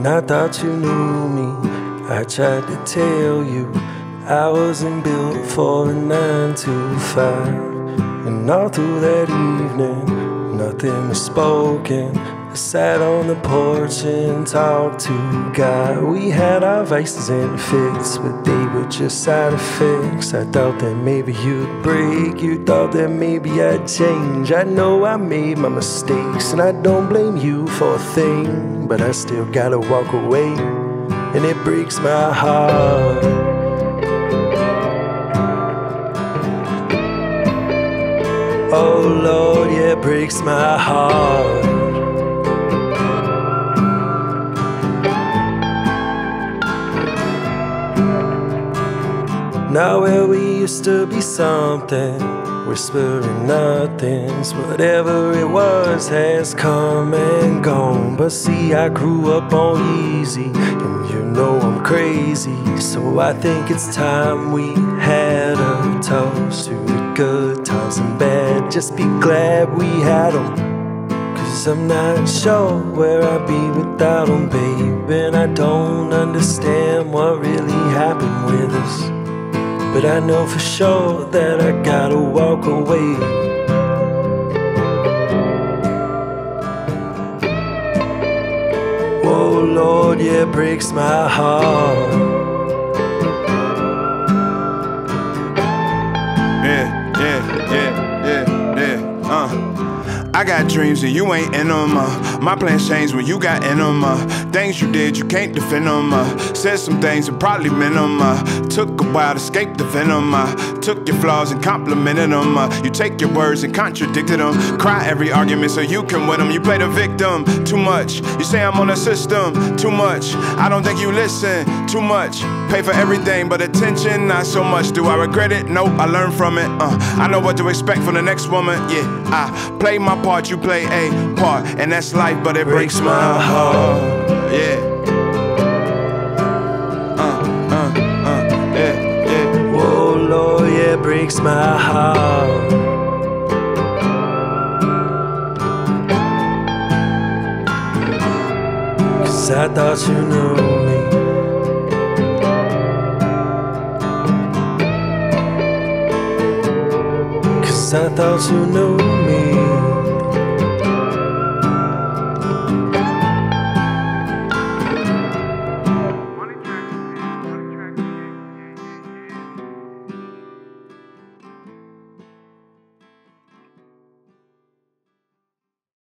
And I thought you knew me. I tried to tell you I wasn't built for a nine to five. And all through that evening, nothing was spoken. I sat on the porch and talked to God. We had our vices and fits, but they were just side effects. I thought that maybe you'd break, you thought that maybe I'd change. I know I made my mistakes, and I don't blame you for a thing, but I still gotta walk away, and it breaks my heart. Oh Lord, yeah, it breaks my heart. Now where we used to be something, whispering nothings, whatever it was has come and gone. But see, I grew up on Yeezy, and you know I'm crazy, so I think it's time we had a toast to the good times and bad. Just be glad we had them. Cause I'm not sure where I'd be without them, babe. And I don't understand what really happened with us. But I know for sure that I gotta walk away. Oh Lord, yeah, breaks my heart. I got dreams and you ain't in them. Uh. My plans changed when you got in them. Uh. Things you did, you can't defend them. Uh. Said some things and probably meant them. Uh. Took a while to escape the venom. Uh. Took your flaws and complimented them. Uh. You take your words and contradicted them. Cry every argument so you can win them. You play the victim too much. You say I'm on a system too much. I don't think you listen too much. Pay for everything but attention, not so much. Do I regret it? Nope, I learned from it. I know what to expect from the next woman. Yeah, I play my part, you play a part. And that's life, but it breaks, my heart. Yeah. Uh, uh, uh, yeah, yeah. Oh Lord, yeah, breaks my heart. Cause I thought you knew me. Cause I thought you knew me.